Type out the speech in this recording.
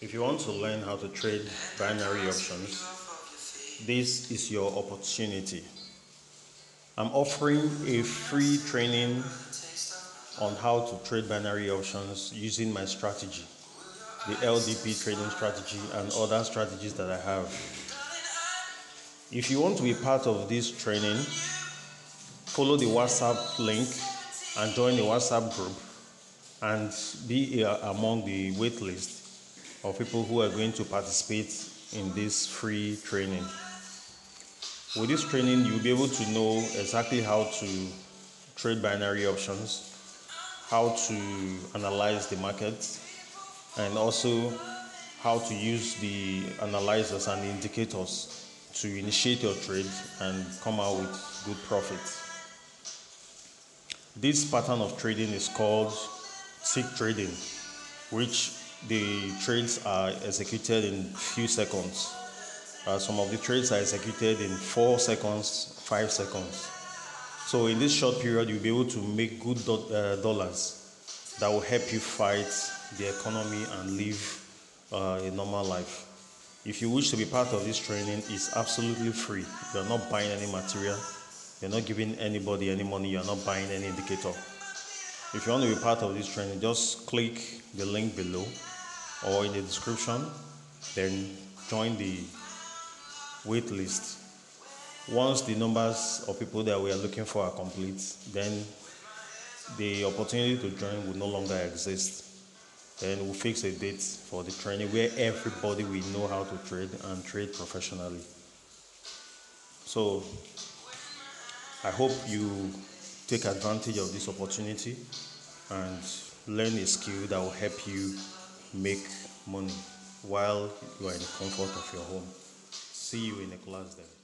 If you want to learn how to trade binary options, this is your opportunity. I'm offering a free training on how to trade binary options using my strategy, the LDP trading strategy, and other strategies that I have. If you want to be part of this training, follow the WhatsApp link and join the WhatsApp group and be uh, among the waitlist of people who are going to participate in this free training. With this training, you'll be able to know exactly how to trade binary options, how to analyze the market, and also how to use the analyzers and the indicators to initiate your trade and come out with good profits. This pattern of trading is called tick trading, which the trades are executed in few seconds. Uh, some of the trades are executed in four seconds, five seconds. So in this short period, you'll be able to make good do- uh, dollars that will help you fight the economy and live uh, a normal life. If you wish to be part of this training, it's absolutely free. You're not buying any material. You're not giving anybody any money. You're not buying any indicator. If you want to be part of this training, just click the link below or in the description, then join the wait list. Once the numbers of people that we are looking for are complete, then the opportunity to join will no longer exist. Then we'll fix a date for the training where everybody will know how to trade and trade professionally. So I hope you take advantage of this opportunity and learn a skill that will help you make money while you are in the comfort of your home. See you in the class then.